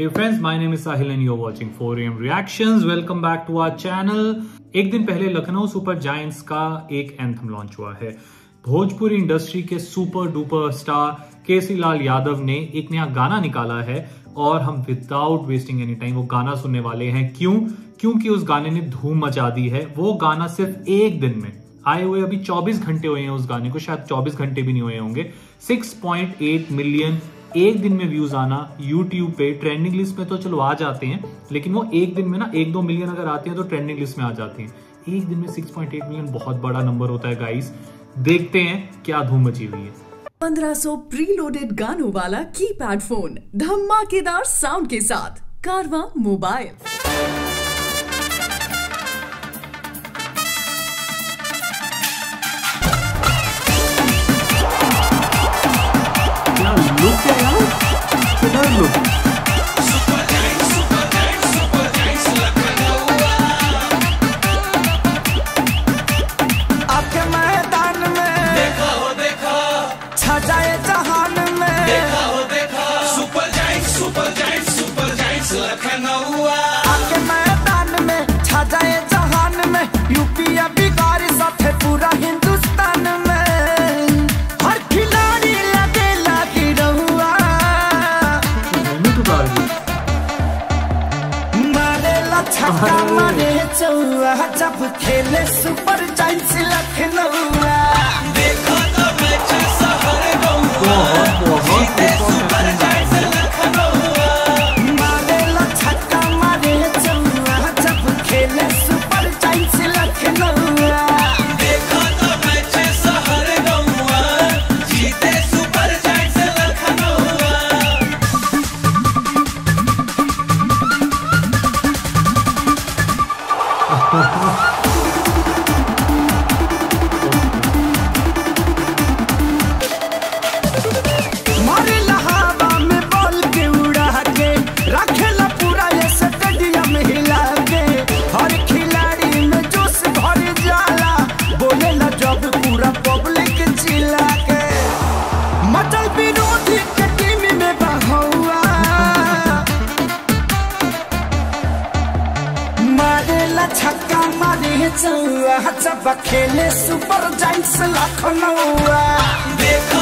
Hey friends, my name is Sahil and you're watching 4am Reactions. Welcome back to our channel. एक दिन पहले Lucknow super giants का एक anthem launch हुआ है। भोजपुरी इंडस्ट्री के super duper star Khesari Lal Yadav ने एक नया गाना निकाला है और हम विदाउट वेस्टिंग एनी टाइम वो गाना सुनने वाले हैं। क्यों? क्योंकि उस गाने ने धूम मचा दी है। वो गाना सिर्फ़ एक दिन में। आए हुए अभी 24 घंटे हुए हैं उस गाने को। शायद 24 घंटे भी नहीं हुए होंगे। 6.8 मिलियन एक दिन में व्यूज़ आना यूट्यूब पे ट्रेंडिंग लिस्ट में तो चलो आ जाते हैं, लेकिन वो एक दिन में ना एक दो मिलियन अगर आते हैं तो ट्रेंडिंग लिस्ट में आ जाते हैं। एक दिन में 6.8 मिलियन बहुत बड़ा नंबर होता है गाइस देखते हैं क्या धूम मची हुई है। 1500 प्रीलोडेड गानों वाला कीपैड फ़ोन धमाकेदार साउंड के साथ, कारवा मोबाइल छक्का मारे जब खेले सुपर जाइंट्स लखनऊ ま。छक्का मारे चौआ जब खेले सुपर जाइंट्स लखनऊआ देखा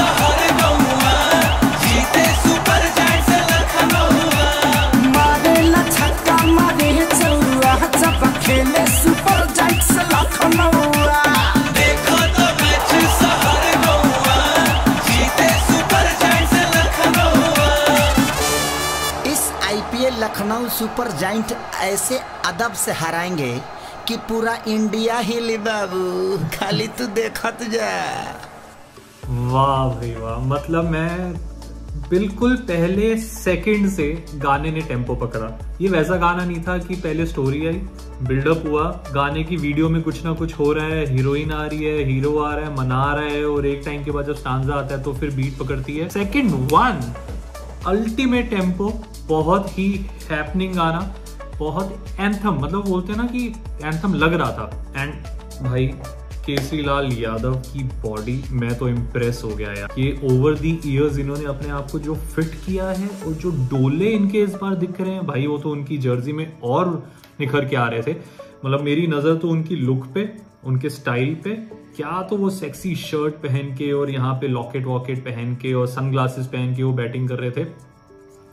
आईपीएल लखनऊ सुपर जाइंट ऐसे अदब से हराएँगे कि पूरा इंडिया हिली बाबू खाली तू देखत जा वाह भाई वाह। मतलब मैं बिल्कुल पहले सेकंड से गाने ने टेंपो पकड़ा। ये वैसा गाना नहीं था कि पहले स्टोरी आई बिल्डअप हुआ। गाने की वीडियो में कुछ ना कुछ हो रहा है हीरोइन आ रही है हीरो आ रहा है, मना रहा है और एक टाइम के बाद जब स्टांजा आता है तो फिर बीट पकड़ती है। सेकंड वन अल्टीमेट टेंपो बहुत ही हैपनिंग गाना, बहुत एंथम मतलब बोलते हैं ना कि एंथम लग रहा था। एंड भाई केसरी लाल यादव की बॉडी मैं तो इम्प्रेस हो गया यार। ये ओवर दी इयर्स इन्होंने अपने आप को जो फिट किया है और जो डोले इनके इस बार दिख रहे हैं, भाई वो तो उनकी जर्सी में और निखर के आ रहे थे। मतलब मेरी नज़र तो उनकी लुक पे, उनके स्टाइल पे क्या तो वो सेक्सी शर्ट पहन के और यहाँ पे लॉकेट वॉकेट पहन के और सन ग्लासेस पहन के वो बैटिंग कर रहे थे?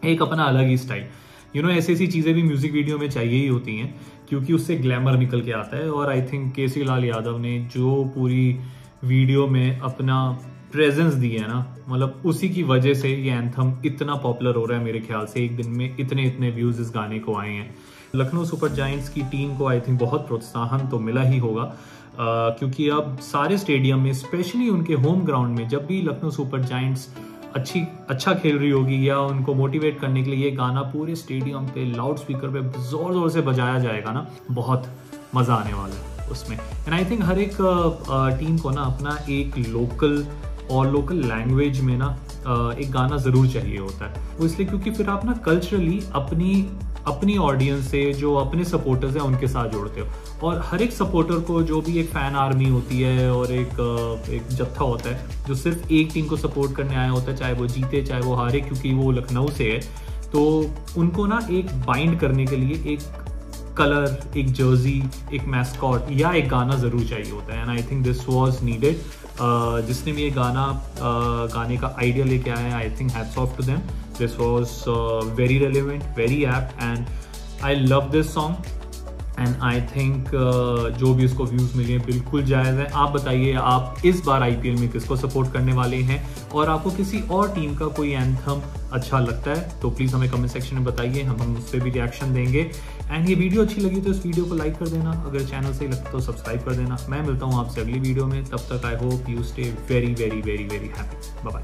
एक अपना अलग ही स्टाइल यू नो ऐसी ऐसी चीज़ें भी म्यूज़िक वीडियो में चाहिए ही होती हैं, क्योंकि उससे ग्लैमर निकल के आता है और आई थिंक केसी लाल यादव ने जो पूरी वीडियो में अपना प्रेजेंस दी है ना मतलब उसी की वजह से ये एंथम इतना पॉपुलर हो रहा है मेरे ख्याल से, एक दिन में इतने इतने व्यूज़ इस गाने को आए हैं। लखनऊ सुपर जायंट्स की टीम को आई थिंक बहुत प्रोत्साहन तो मिला ही होगा। क्योंकि अब सारे स्टेडियम में, स्पेशली उनके होम ग्राउंड में, जब भी लखनऊ सुपर जाइंट्स अच्छी अच्छा खेल रही होगी या उनको मोटिवेट करने के लिए ये गाना पूरे स्टेडियम पे लाउड स्पीकर पे ज़ोर ज़ोर से बजाया जाएगा ना, बहुत मज़ा आने वाला है उसमें। एंड आई थिंक हर एक टीम को ना अपना एक लोकल और लोकल लैंग्वेज में ना एक गाना ज़रूर चाहिए होता है। वो इसलिए क्योंकि फिर आप ना कल्चरली अपनी अपनी ऑडियंस से जो अपने सपोर्टर्स हैं उनके साथ जोड़ते हो। और हर एक सपोर्टर को जो भी एक फ़ैन आर्मी होती है और एक एक जत्था होता है जो सिर्फ़ एक टीम को सपोर्ट करने आया होता है चाहे वो जीते चाहे वो हारे क्योंकि वो लखनऊ से है तो उनको ना एक बाइंड करने के लिए एक कलर एक जर्सी एक मैस्कॉट या एक गाना ज़रूर चाहिए होता है। And I think this was needed जिसने भी ये गाना uh, गाने का आइडिया लेके आया है I think hats off to them this was very relevant very apt and I love this song and I think जो भी उसको व्यूज़ मिले बिल्कुल जायज़ है। आप बताइए, आप इस बार आईपीएल में किसको सपोर्ट करने वाले हैं? और आपको किसी और टीम का कोई एंथम अच्छा लगता है तो प्लीज़ हमें कमेंट सेक्शन में बताइए, हम हम उस पर भी रिएक्शन देंगे। एंड ये वीडियो अच्छी लगी तो इस वीडियो को लाइक कर देना। अगर चैनल सही लगता तो सब्सक्राइब कर देना। मैं मिलता हूँ आपसे अगली वीडियो में। तब तक I hope you stay very very very very happy bye